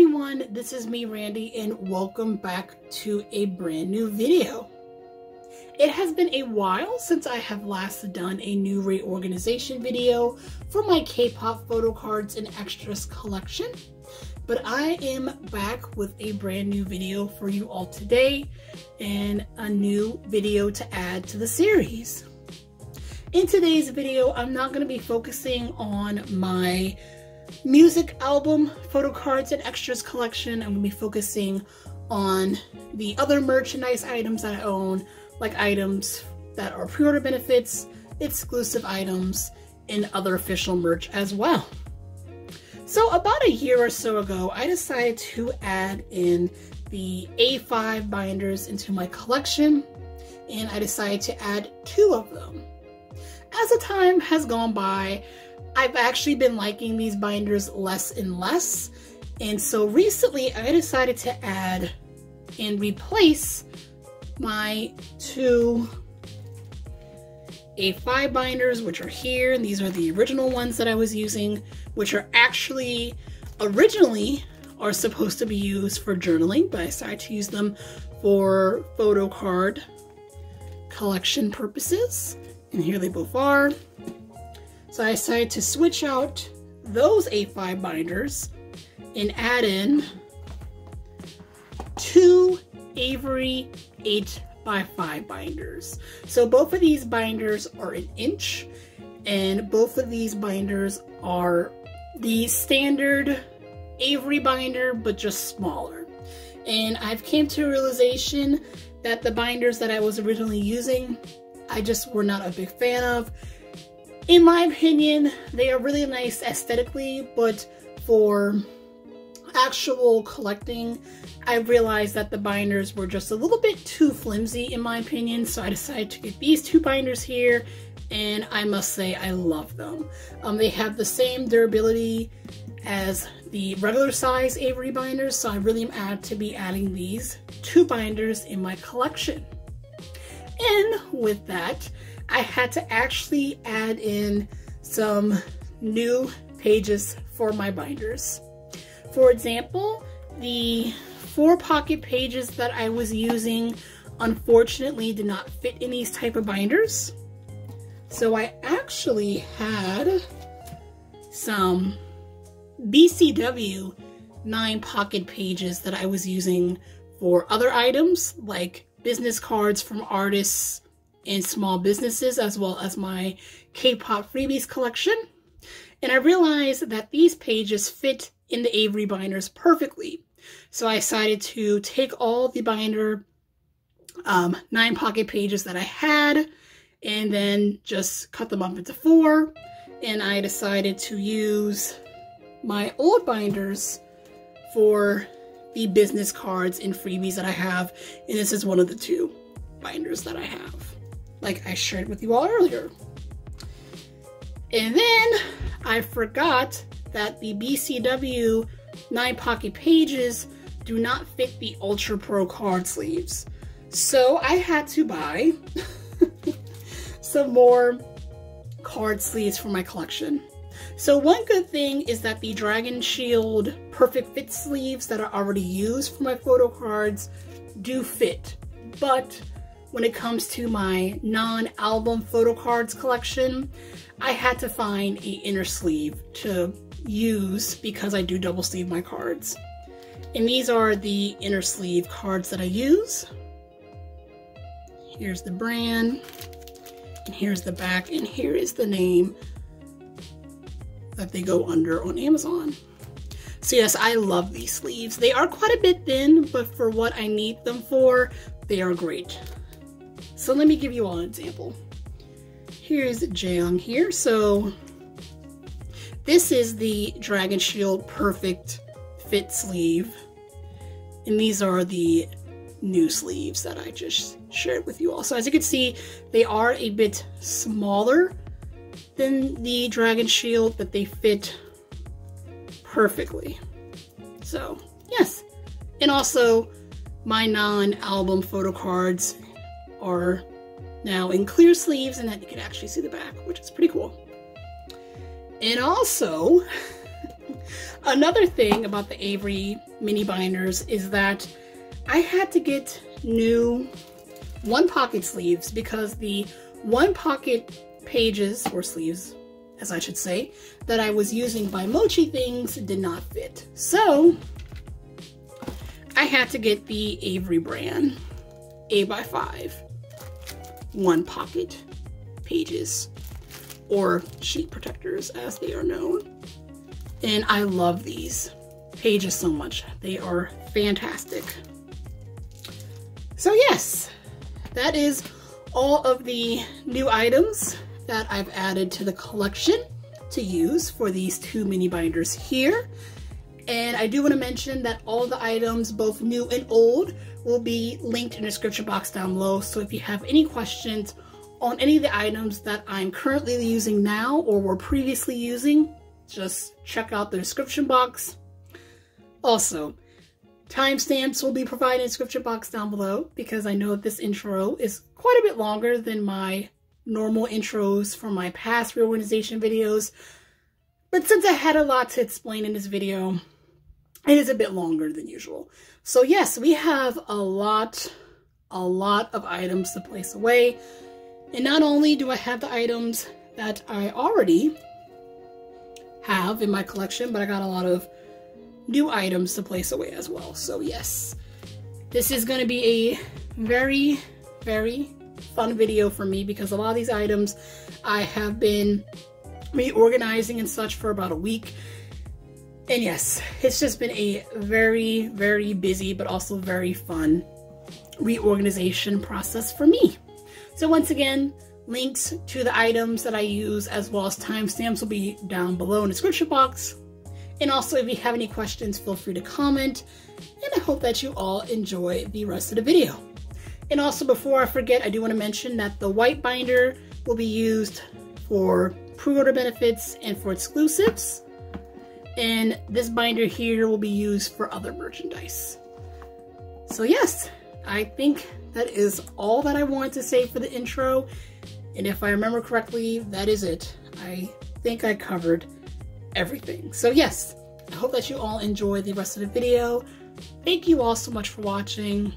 everyone, this is me Randy and welcome back to a brand new video. It has been a while since I have last done a new reorganization video for my K-pop photo cards and extras collection, but I am back with a brand new video for you all today and a new video to add to the series. In today's video, I'm not going to be focusing on my music album photo cards and extras collection. I'm going to be focusing on the other merchandise items that I own, like items that are pre-order benefits, exclusive items, and other official merch as well. So about a year or so ago, I decided to add in the A5 binders into my collection, and I decided to add two of them. As the time has gone by, I've actually been liking these binders less and less. And so recently I decided to add and replace my two A5 binders, which are here. And these are the original ones that I was using, which are actually originally are supposed to be used for journaling, but I decided to use them for photo card collection purposes. And here they both are. So I decided to switch out those A5 binders and add in two Avery 8 by 5 binders. So both of these binders are an inch and both of these binders are the standard Avery binder but just smaller. And I've came to a realization that the binders that I was originally using I just were not a big fan of in my opinion, they are really nice aesthetically, but for actual collecting, I realized that the binders were just a little bit too flimsy in my opinion, so I decided to get these two binders here, and I must say I love them. Um, they have the same durability as the regular size Avery binders, so I really am added to be adding these two binders in my collection. And with that, I had to actually add in some new pages for my binders. For example, the four pocket pages that I was using unfortunately did not fit in these type of binders. So I actually had some BCW nine pocket pages that I was using for other items like business cards from artists and small businesses as well as my K-pop freebies collection. And I realized that these pages fit in the Avery binders perfectly. So I decided to take all the binder um, nine pocket pages that I had and then just cut them up into four. And I decided to use my old binders for the business cards and freebies that I have. And this is one of the two binders that I have like I shared with you all earlier. And then I forgot that the BCW 9 pocket pages do not fit the Ultra Pro card sleeves. So I had to buy some more card sleeves for my collection. So one good thing is that the Dragon Shield Perfect Fit sleeves that are already used for my photo cards do fit. But when it comes to my non-album photo cards collection, I had to find a inner sleeve to use because I do double sleeve my cards. And these are the inner sleeve cards that I use. Here's the brand, and here's the back, and here is the name that they go under on Amazon. So yes, I love these sleeves. They are quite a bit thin, but for what I need them for, they are great. So let me give you all an example. Here's Jaeyoung here. So this is the Dragon Shield Perfect Fit sleeve. And these are the new sleeves that I just shared with you all. So as you can see, they are a bit smaller than the Dragon Shield, but they fit perfectly. So, yes. And also, my non-album photo cards are now in clear sleeves and that you can actually see the back, which is pretty cool. And also, Another thing about the Avery mini binders is that I had to get new one pocket sleeves because the one pocket pages or sleeves as I should say, that I was using by Mochi Things did not fit. So I had to get the Avery brand A by 5 one pocket pages or sheet protectors as they are known. And I love these pages so much. They are fantastic. So yes, that is all of the new items that I've added to the collection to use for these two mini binders here. And I do want to mention that all the items, both new and old, will be linked in the description box down below. So if you have any questions on any of the items that I'm currently using now or were previously using, just check out the description box. Also, timestamps will be provided in the description box down below because I know that this intro is quite a bit longer than my normal intros from my past reorganization videos. But since I had a lot to explain in this video, it is a bit longer than usual. So yes, we have a lot, a lot of items to place away. And not only do I have the items that I already have in my collection, but I got a lot of new items to place away as well. So yes, this is going to be a very, very fun video for me because a lot of these items I have been reorganizing and such for about a week. And yes, it's just been a very, very busy but also very fun reorganization process for me. So once again, links to the items that I use as well as timestamps will be down below in the description box. And also if you have any questions, feel free to comment. And I hope that you all enjoy the rest of the video. And also before I forget, I do want to mention that the white binder will be used for pre-order benefits and for exclusives. And this binder here will be used for other merchandise. So yes, I think that is all that I wanted to say for the intro. And if I remember correctly, that is it. I think I covered everything. So yes, I hope that you all enjoy the rest of the video. Thank you all so much for watching.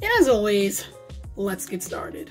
And as always, let's get started.